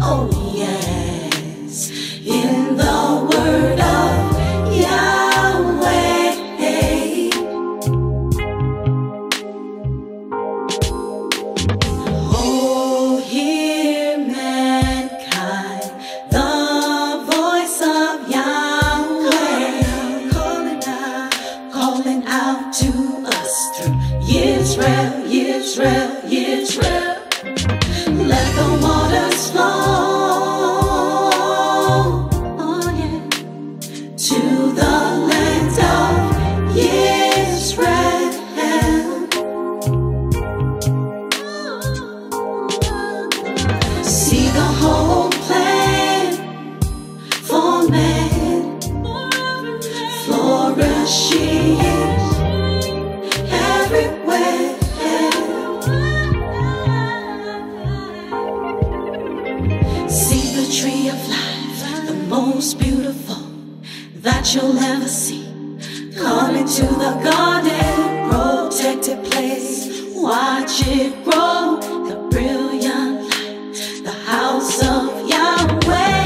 oh yes, in the word of Yahweh. Oh, hear flourishing everywhere. See the tree of life, the most beautiful that you'll ever see. Come into the garden, protected place. Watch it grow, the brilliant light, the house of Yahweh.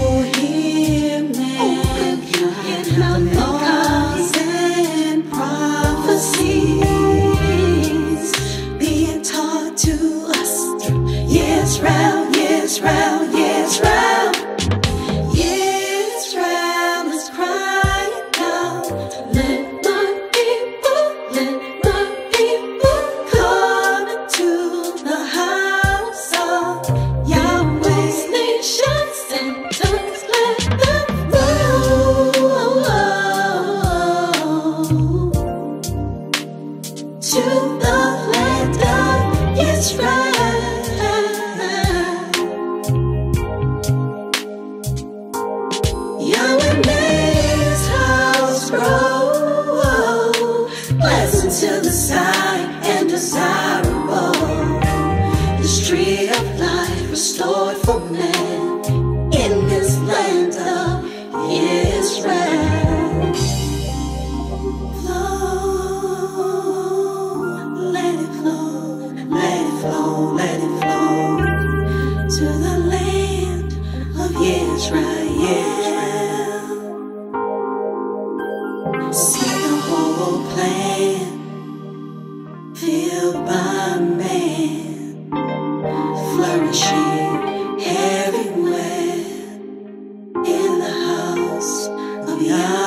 Oh, hear mankind, the Yisrayl, to the sight and desirable. This tree of life restored for man in this land of Yisrayl. Flow, let it flow, let it flow, let it flow to the land of Yisrayl. By man, flourishing everywhere in the house of Yahweh.